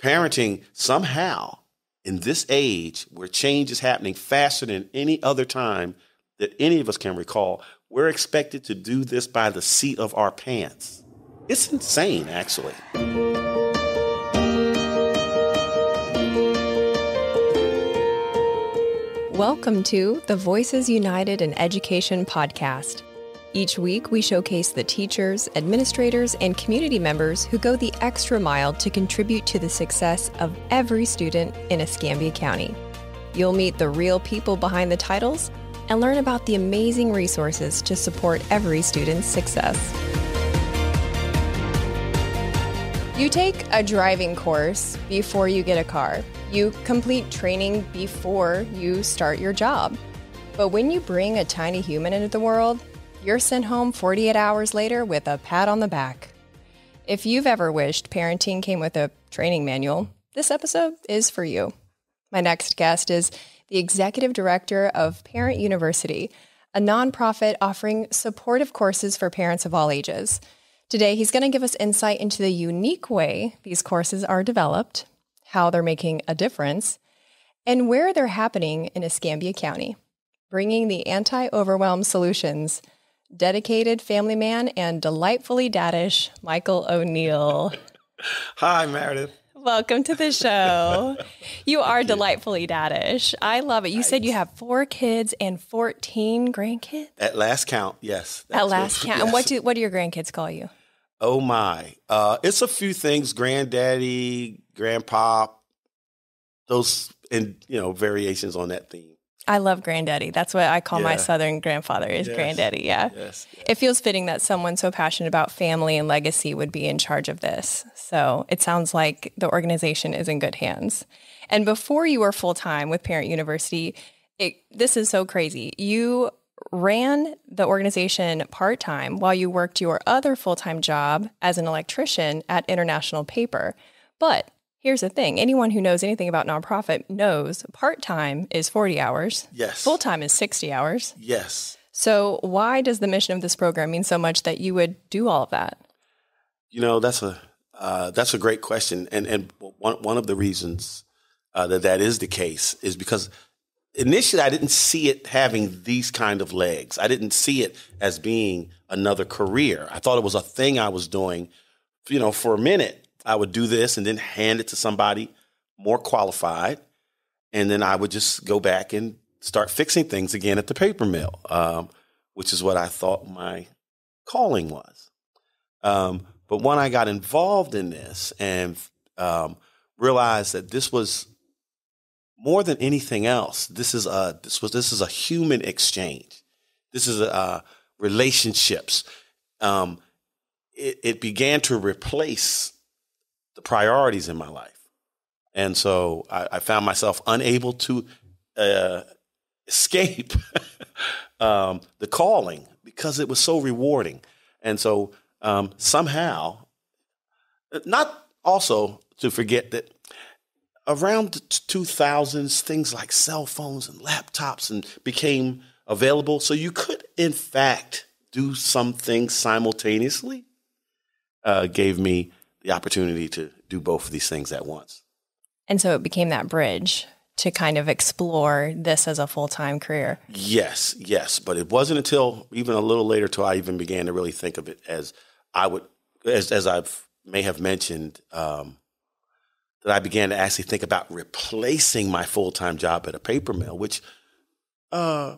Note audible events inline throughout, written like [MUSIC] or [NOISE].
parenting somehow in this age where change is happening faster than any other time that any of us can recall, we're expected to do this by the seat of our pants. It's insane, actually. Welcome to the Voices United in Education podcast. Each week, we showcase the teachers, administrators, and community members who go the extra mile to contribute to the success of every student in Escambia County. You'll meet the real people behind the titles and learn about the amazing resources to support every student's success. You take a driving course before you get a car. You complete training before you start your job. But when you bring a tiny human into the world, you're sent home 48 hours later with a pat on the back. If you've ever wished parenting came with a training manual, this episode is for you. My next guest is the executive director of Parent University, a nonprofit offering supportive courses for parents of all ages. Today, he's going to give us insight into the unique way these courses are developed, how they're making a difference, and where they're happening in Escambia County, bringing the anti overwhelm solutions dedicated family man and delightfully daddish Michael O'Neill. [LAUGHS] Hi, Meredith. Welcome to the show. You are delightfully daddish. I love it. You said you have four kids and 14 grandkids? At last count, yes. At last count. Yes. [LAUGHS] And what do what do your grandkids call you? Oh my. Uh, it's a few things, granddaddy, grandpa, those and you know, variations on that theme. I love granddaddy. That's what I call yeah. my southern grandfather is yes. granddaddy. Yeah. Yes. It feels fitting that someone so passionate about family and legacy would be in charge of this. So it sounds like the organization is in good hands. And before you were full time with Parent University, it, this is so crazy. You ran the organization part time while you worked your other full time job as an electrician at International Paper. But Here's the thing anyone who knows anything about nonprofit knows part time is 40 hours. Yes. Full time is 60 hours. Yes. So, why does the mission of this program mean so much that you would do all of that? You know, that's a uh, that's a great question, and and one one of the reasons uh, that that is the case is because initially I didn't see it having these kind of legs. I didn't see it as being another career. I thought it was a thing I was doing, you know, for a minute, I would do this and then hand it to somebody more qualified. And then I would just go back and start fixing things again at the paper mill, um, which is what I thought my calling was. Um, but when I got involved in this and um, realized that this was more than anything else, this is a this was this is a human exchange. This is a, uh, relationships. Um, it, it began to replace the priorities in my life. And so I, I found myself unable to uh, escape [LAUGHS] um, the calling because it was so rewarding. And so um, somehow, not also to forget that around the 2000s, things like cell phones and laptops and became available. So you could, in fact, do some things simultaneously. Uh, gave me the opportunity to do both of these things at once. And so it became that bridge to kind of explore this as a full time career. Yes, yes. But it wasn't until even a little later till I even began to really think of it as I would, as, as I've may have mentioned, um, that I began to actually think about replacing my full time job at a paper mill, which uh,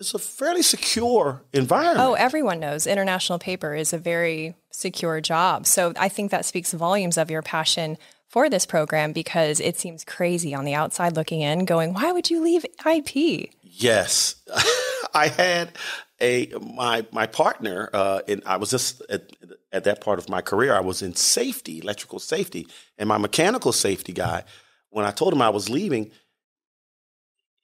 it's a fairly secure environment. Oh, everyone knows International Paper is a very secure job. So I think that speaks volumes of your passion for this program because it seems crazy on the outside looking in, going, why would you leave IP? Yes. [LAUGHS] I had a my my partner uh and I was just at, at that part of my career I was in safety electrical safety and my mechanical safety guy when I told him I was leaving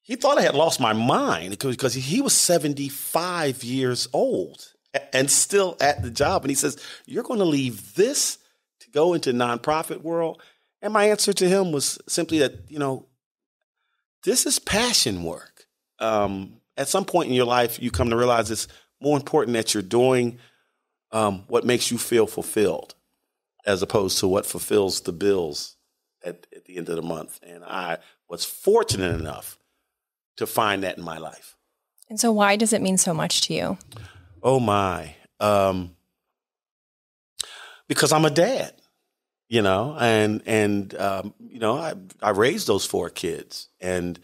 he thought I had lost my mind because he was 75 years old and still at the job. And he says, You're going to leave this to go into nonprofit world? And my answer to him was simply that, you know, this is passion work. Um, at some point in your life, you come to realize it's more important that you're doing um, what makes you feel fulfilled as opposed to what fulfills the bills at, at the end of the month. And I was fortunate enough to find that in my life. And so, why does it mean so much to you? Oh, my. Um, because I'm a dad, you know, and, and, um, you know, I, I raised those four kids and,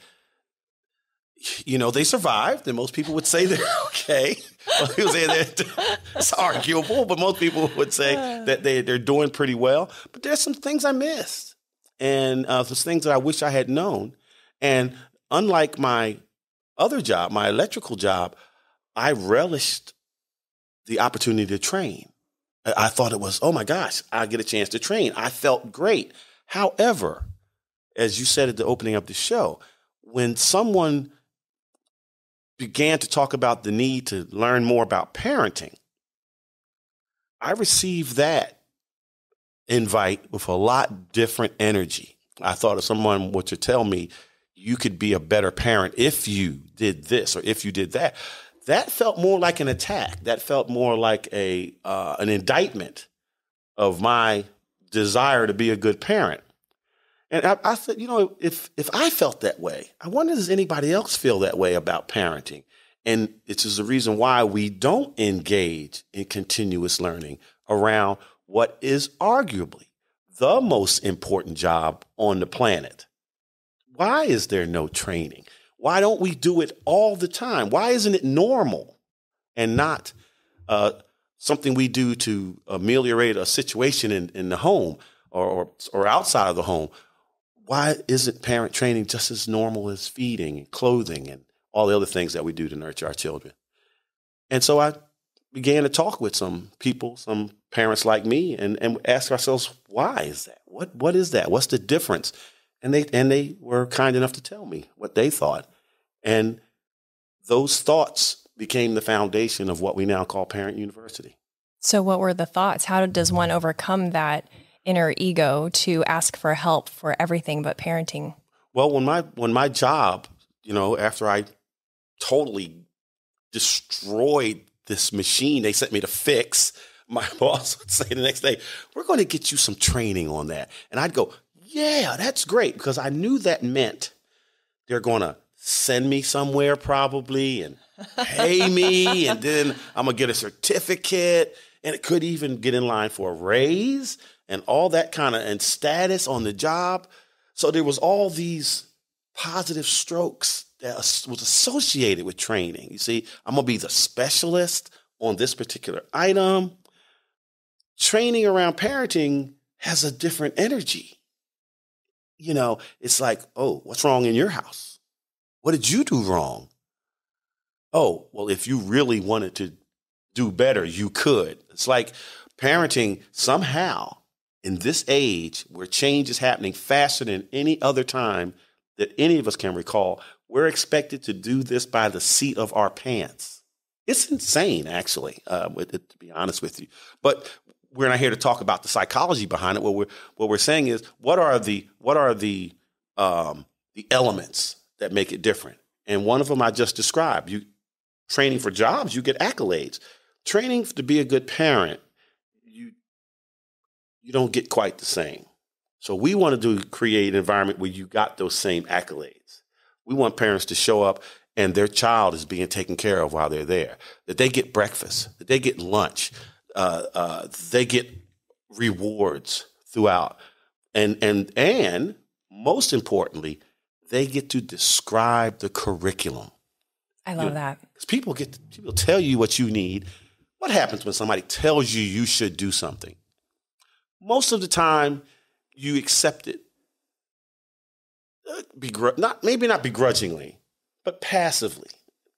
you know, they survived, and most people would say they're [LAUGHS] okay. Say that it's arguable, but most people would say that they, they're doing pretty well. But there's some things I missed, and uh, some things that I wish I had known. And unlike my other job, my electrical job, I relished the opportunity to train. I thought it was, oh my gosh, I get a chance to train. I felt great. However, as you said at the opening of the show, when someone began to talk about the need to learn more about parenting, I received that invite with a lot different energy. I thought if someone were to tell me you could be a better parent if you did this or if you did that, that felt more like an attack. That felt more like a uh, an indictment of my desire to be a good parent. And I, I said, you know, if if I felt that way, I wonder does anybody else feel that way about parenting? And it is the reason why we don't engage in continuous learning around what is arguably the most important job on the planet. Why is there no training? Why don't we do it all the time? Why isn't it normal and not uh, something we do to ameliorate a situation in, in the home or, or, or outside of the home? why isn't parent training just as normal as feeding and clothing and all the other things that we do to nurture our children? And so I began to talk with some people, some parents like me, and, and ask ourselves, why is that? What what is that? What's the difference? And they and they were kind enough to tell me what they thought. And those thoughts became the foundation of what we now call Parent University. So what were the thoughts? How does one overcome that inner ego to ask for help for everything but parenting? Well, when my when my job, you know, after I totally destroyed this machine they sent me to fix, [LAUGHS] my boss would say the next day, "We're going to get you some training on that." And I'd go, "Yeah, that's great," because I knew that meant they're going to send me somewhere probably and pay me, and then I'm gonna get a certificate, and it could even get in line for a raise and all that kind of and status on the job. So there was all these positive strokes that was associated with training. You see, I'm gonna be the specialist on this particular item. Training around parenting has a different energy. You know, it's like, oh, what's wrong in your house? What did you do wrong? Oh, well, if you really wanted to do better, you could. It's like parenting somehow in this age where change is happening faster than any other time that any of us can recall, we're expected to do this by the seat of our pants. It's insane, actually, uh, to be honest with you. But we're not here to talk about the psychology behind it. What we're what we're saying is, what are the what are the um, the elements that make it different? And one of them I just described. You training for jobs, you get accolades. Training to be a good parent you you don't get quite the same. So we want to do create an environment where you got those same accolades. We want parents to show up and their child is being taken care of while they're there. That they get breakfast, that they get lunch, uh, uh, they get rewards throughout, and and and most importantly, they get to describe the curriculum. I love you know, that because people get people tell you what you need. What happens when somebody tells you you should do something? most of the time you accept it. Uh, begr- not maybe not begrudgingly, but passively.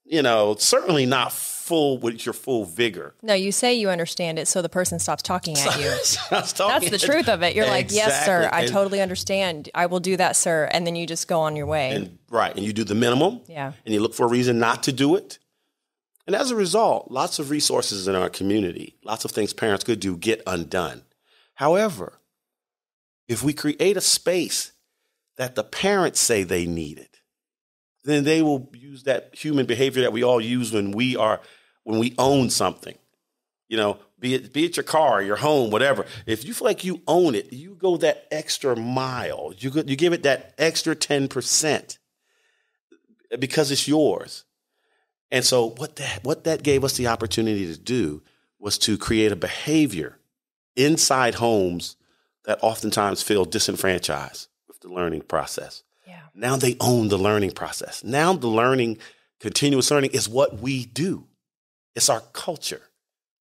You know, certainly not full with your full vigor. No, you say you understand it, so the person stops talking at you. [LAUGHS] talking That's the truth of it. You're exactly. like, "Yes, sir, I and, totally understand. I will do that, sir," and then you just go on your way. And right, and you do the minimum. Yeah, and you look for a reason not to do it. And as a result, lots of resources in our community, lots of things parents could do get undone. However, if we create a space that the parents say they need it, then they will use that human behavior that we all use when we are when we own something. You know, be it be it your car, your home, whatever. If you feel like you own it, you go that extra mile. You go, you give it that extra ten percent because it's yours. And so what that what that gave us the opportunity to do was to create a behavior inside homes that oftentimes feel disenfranchised with the learning process. Now they own the learning process. Now the learning, continuous learning is what we do. It's our culture.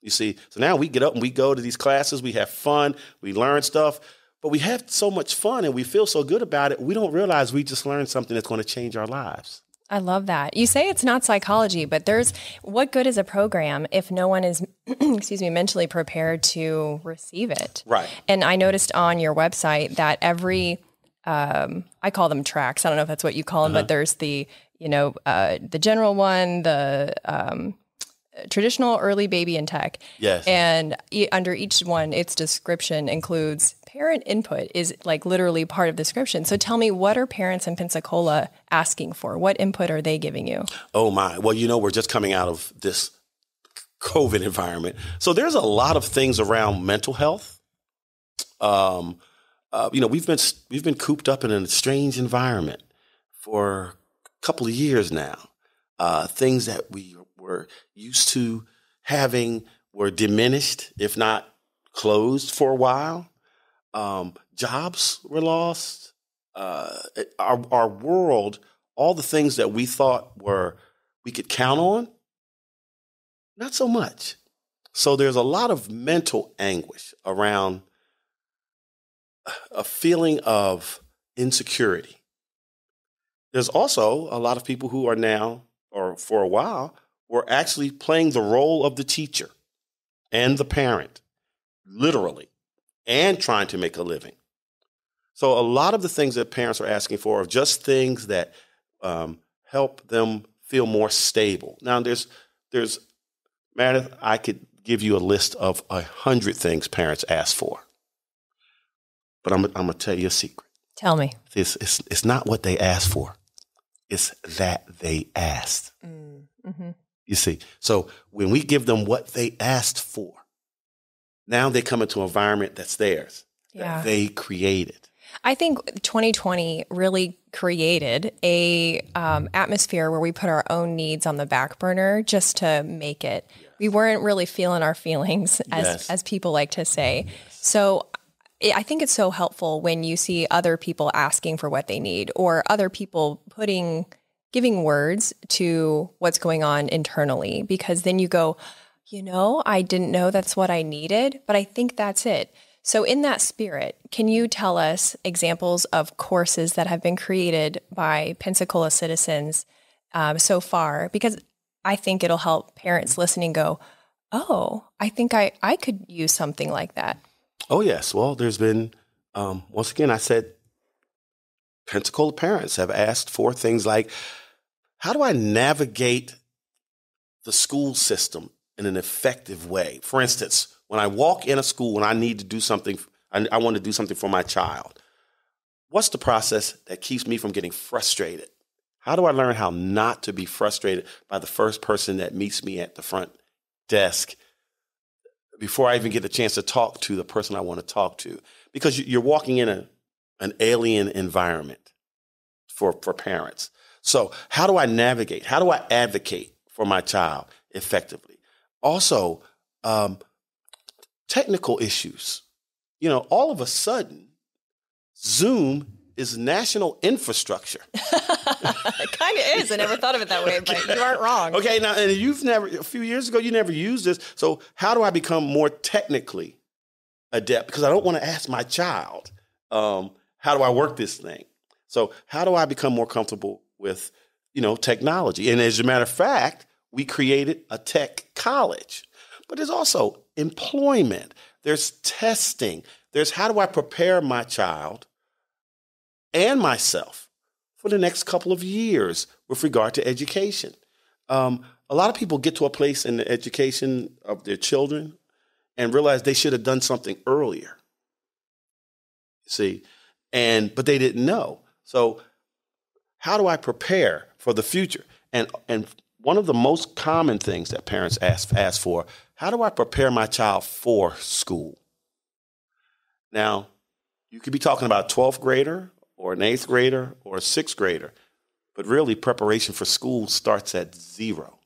You see, so now we get up and we go to these classes, we have fun, we learn stuff, but we have so much fun and we feel so good about it, we don't realize we just learned something that's going to change our lives. I love that. You say it's not psychology, but there's what good is a program if no one is, [CLEARS THROAT] excuse me, mentally prepared to receive it? Right. And I noticed on your website that every, um, I call them tracks. I don't know if that's what you call them, but there's the, you know, uh, the general one, the um, traditional, early baby and tech. Yes. And e- under each one, its description includes parent input is like literally part of the description. So tell me, what are parents in Pensacola asking for? What input are they giving you? Oh my. Well, you know, we're just coming out of this COVID environment. So there's a lot of things around mental health. Um, uh, you know, we've been we've been cooped up in a strange environment for a couple of years now. Uh, things that we were used to having were diminished, if not closed for a while. Um, jobs were lost. Uh, our our world, all the things that we thought were we could count on, not so much. So there's a lot of mental anguish around a feeling of insecurity. There's also a lot of people who are now, or for a while, were actually playing the role of the teacher and the parent, literally, and trying to make a living. So a lot of the things that parents are asking for are just things that um, help them feel more stable. Now, there's there's Meredith, I could give you a list of a hundred things parents ask for, but I'm I'm gonna tell you a secret. Tell me. It's it's, it's not what they asked for; it's that they asked. Mm-hmm. You see, so when we give them what they asked for, now they come into an environment that's theirs, Yeah. that they created. I think 2020 really created a um, atmosphere where we put our own needs on the back burner just to make it. We weren't really feeling our feelings, as Yes. as people like to say. So. I think it's so helpful when you see other people asking for what they need or other people putting giving words to what's going on internally because then you go, you know, I didn't know that's what I needed, but I think that's it. So, in that spirit, can you tell us examples of courses that have been created by Pensacola citizens um, so far? Because I think it'll help parents listening go, oh, I think I, I could use something like that. Oh yes. Well, there's been um, once again. I said Pensacola parents have asked for things like, how do I navigate the school system in an effective way? For instance, when I walk in a school and I need to do something, I, I want to do something for my child. What's the process that keeps me from getting frustrated? How do I learn how not to be frustrated by the first person that meets me at the front desk before I even get the chance to talk to the person I want to talk to? Because you- you're walking in a, an alien environment for, for parents. So, how do I navigate? How do I advocate for my child effectively? Also, um, technical issues. You know, all of a sudden, Zoom is national infrastructure. [LAUGHS] it kind of is. I never thought of it that way, but you aren't wrong. Okay, now and you've never a few years ago you never used this. So how do I become more technically adept? Because I don't want to ask my child, um, how do I work this thing? So how do I become more comfortable with you know technology? And as a matter of fact, we created a tech college. But there's also employment. There's testing. There's how do I prepare my child and myself for the next couple of years with regard to education. Um, a lot of people get to a place in the education of their children and realize they should have done something earlier. See, and but they didn't know. So, how do I prepare for the future? And and one of the most common things that parents ask ask for: how do I prepare my child for school? Now, you could be talking about a 12th grader or an eighth grader or a sixth grader, but really preparation for school starts at zero.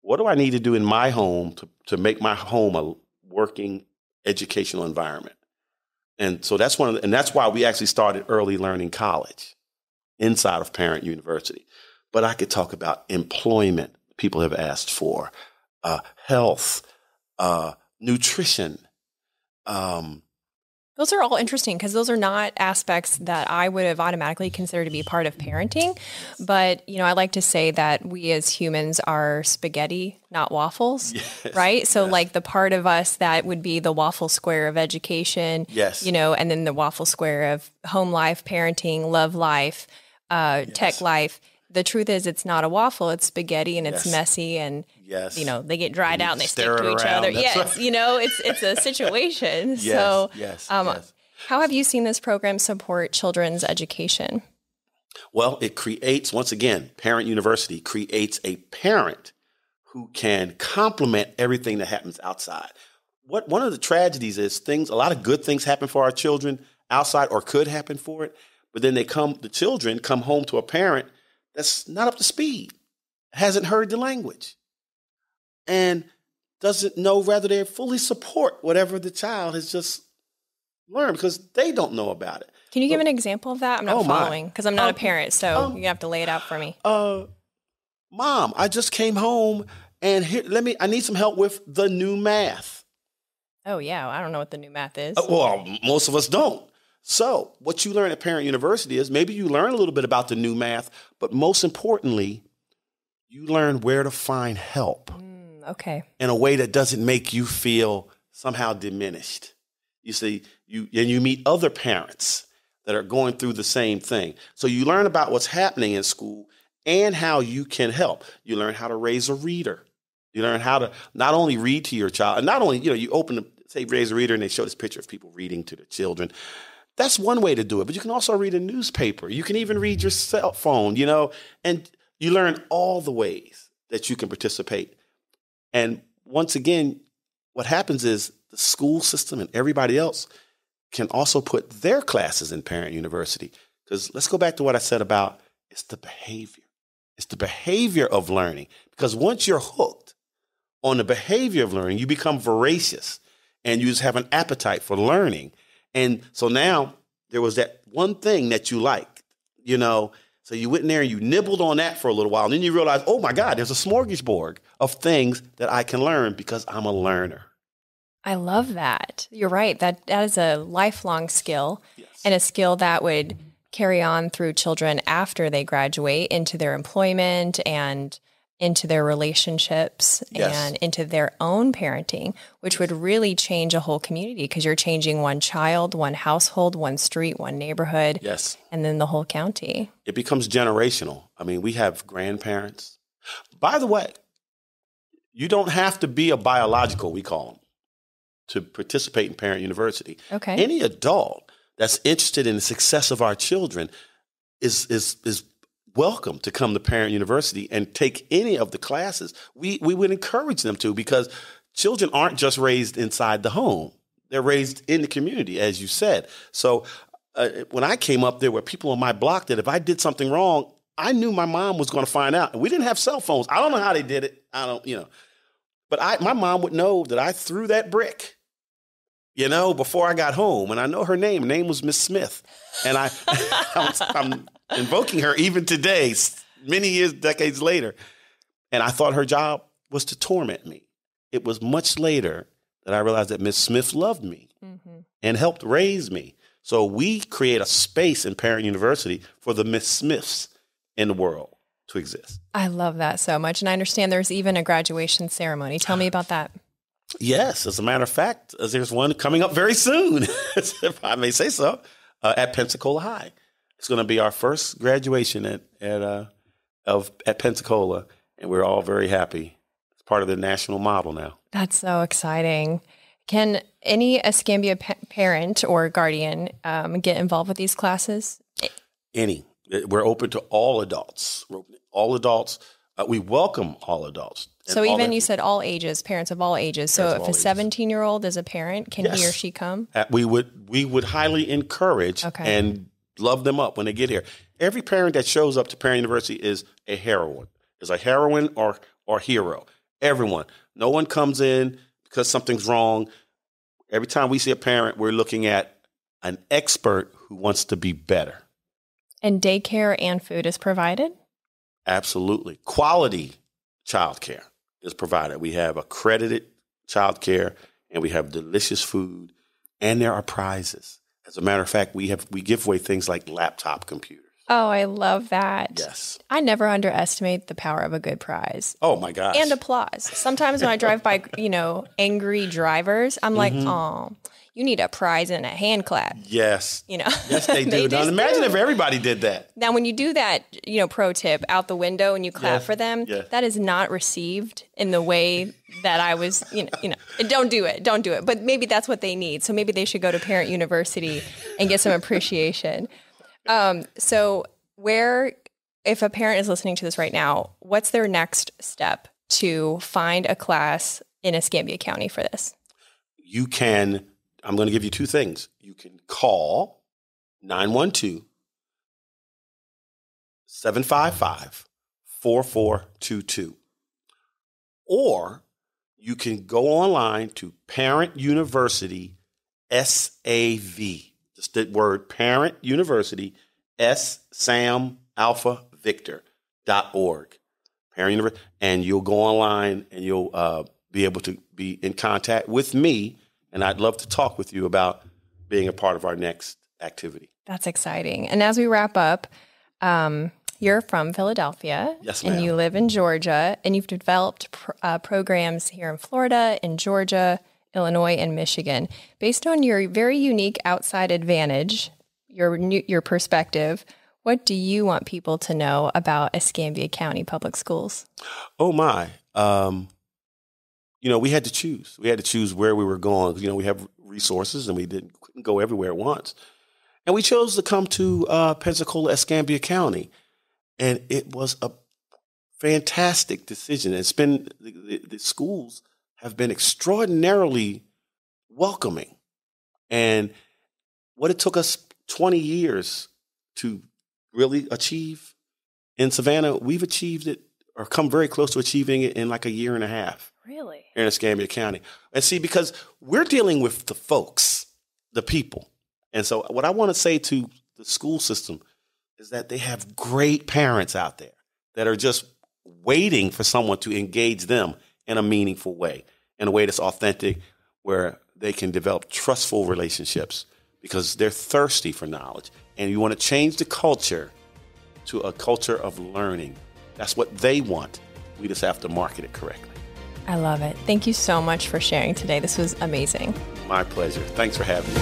What do I need to do in my home to, to make my home a working educational environment? And so that's one the, and that's why we actually started early learning college inside of Parent University. But I could talk about employment people have asked for, uh, health, uh, nutrition, um, those are all interesting because those are not aspects that I would have automatically considered to be part of parenting. But, you know, I like to say that we as humans are spaghetti, not waffles, yes, right? So, yes. like the part of us that would be the waffle square of education, yes. you know, and then the waffle square of home life, parenting, love life, uh, yes. tech life the truth is it's not a waffle it's spaghetti and it's messy and yes. You know they get dried out and they stick to each other. Yes right. you know it's it's a situation. [LAUGHS] Yes, so yes, um, yes. how have you seen this program support children's education? Well it creates once again parent university creates a parent who can complement everything that happens outside. What one of the tragedies is things a lot of good things happen for our children outside or could happen for it but then they come the children come home to a parent that's not up to speed, hasn't heard the language, and doesn't know whether they fully support whatever the child has just learned because they don't know about it. Can you give an example of that? I'm not oh following because I'm not um, a parent, so um, you have to lay it out for me. Uh, mom, I just came home and here, let me. I need some help with the new math. Oh yeah, I don't know what the new math is. Uh, well, most of us don't. So, what you learn at Parent University is maybe you learn a little bit about the new math, but most importantly, you learn where to find help. Mm, okay. In a way that doesn't make you feel somehow diminished. You see, you and you meet other parents that are going through the same thing. So you learn about what's happening in school and how you can help. You learn how to raise a reader. You learn how to not only read to your child, and not only, you know, you open, the, say, raise a reader, and they show this picture of people reading to their children. That's one way to do it. But you can also read a newspaper. You can even read your cell phone, you know, and you learn all the ways that you can participate. And once again, what happens is the school system and everybody else can also put their classes in Parent University. Because let's go back to what I said about it's the behavior. It's the behavior of learning. Because once you're hooked on the behavior of learning, you become voracious and you just have an appetite for learning. And so now there was that one thing that you liked, you know. So you went in there and you nibbled on that for a little while. And then you realize, oh my God, there's a smorgasbord of things that I can learn because I'm a learner. I love that. You're right. That that is a lifelong skill yes. and a skill that would carry on through children after they graduate into their employment and into their relationships yes. and into their own parenting, which would really change a whole community because you're changing one child, one household, one street, one neighborhood. Yes. And then the whole county. It becomes generational. I mean, we have grandparents. By the way, you don't have to be a biological, we call them, to participate in Parent University. Okay. Any adult that's interested in the success of our children is is is welcome to come to Parent University and take any of the classes. We we would encourage them to because children aren't just raised inside the home; they're raised in the community, as you said. So uh, when I came up, there were people on my block that if I did something wrong, I knew my mom was going to find out. And we didn't have cell phones. I don't know how they did it. I don't, you know, but I my mom would know that I threw that brick you know, before I got home. And I know her name. Her name was Miss Smith. And I, [LAUGHS] I'm invoking her even today, many years, decades later. And I thought her job was to torment me. It was much later that I realized that Miss Smith loved me mm-hmm. and helped raise me. So we create a space in Parent University for the Miss Smiths in the world to exist. I love that so much. And I understand there's even a graduation ceremony. Tell me about that. Yes, as a matter of fact, there's one coming up very soon, [LAUGHS] if I may say so, uh, at Pensacola High. It's going to be our first graduation at at uh, of at Pensacola, and we're all very happy. It's part of the national model now. That's so exciting. Can any Escambia pa- parent or guardian um, get involved with these classes? Any. We're open to all adults. All adults. Uh, we welcome all adults. So even you said all ages, parents of all ages. So if a ages. 17 year old is a parent, can he or she come? Uh, we would we would highly encourage Okay. and love them up when they get here. Every parent that shows up to Parent University is a heroine, is a heroine or or hero. Everyone, no one comes in because something's wrong. Every time we see a parent, we're looking at an expert who wants to be better. And daycare and food is provided? Absolutely, quality childcare is provided. We have accredited childcare, and we have delicious food, and there are prizes. As a matter of fact, we have we give away things like laptop computers. Oh, I love that. Yes. I never underestimate the power of a good prize. Oh my gosh. And applause. Sometimes when I drive by, [LAUGHS] you know, angry drivers, I'm like, Mm-hmm. oh, you need a prize and a hand clap, yes. you know? Yes, they [LAUGHS] do. now, imagine do. if everybody did that. Now, when you do that, you know, pro tip out the window and you clap Yeah, for them, yeah. that is not received in the way that I was, you know, you know, don't do it, don't do it. But maybe that's what they need. So maybe they should go to Parent University and get some appreciation. Um, so, where, if a parent is listening to this right now, what's their next step to find a class in Escambia County for this? You can. I'm going to give you two things. You can call 912 755 4422. Or you can go online to Parent University SAV. Just the word Parent University S Sam Alpha Victor dot org. Parent University, and you'll go online and you'll uh, be able to be in contact with me, and I'd love to talk with you about being a part of our next activity. That's exciting. And as we wrap up, um, you're from Philadelphia. Yes, And you live in Georgia, and you've developed pr- uh, programs here in Florida, in Georgia, Illinois, and Michigan. Based on your very unique outside advantage, your your perspective, what do you want people to know about Escambia County Public Schools? Oh my! Um, you know, we had to choose. We had to choose where we were going. You know, we have resources, and we didn't go everywhere at once. And we chose to come to uh, Pensacola, Escambia County, and it was a fantastic decision. It's been the, the, the schools have been extraordinarily welcoming, and what it took us twenty years to really achieve in Savannah, we've achieved it or come very close to achieving it in like a year and a half Really? here in Escambia County. And see, because we're dealing with the folks, the people. And so, what I want to say to the school system is that they have great parents out there that are just waiting for someone to engage them in a meaningful way, in a way that's authentic, where they can develop trustful relationships because they're thirsty for knowledge. And you want to change the culture to a culture of learning. That's what they want. We just have to market it correctly. I love it. Thank you so much for sharing today. This was amazing. My pleasure. Thanks for having me.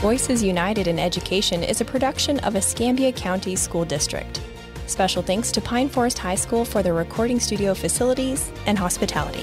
Voices United in Education is a production of Escambia County School District. Special thanks to Pine Forest High School for their recording studio facilities and hospitality.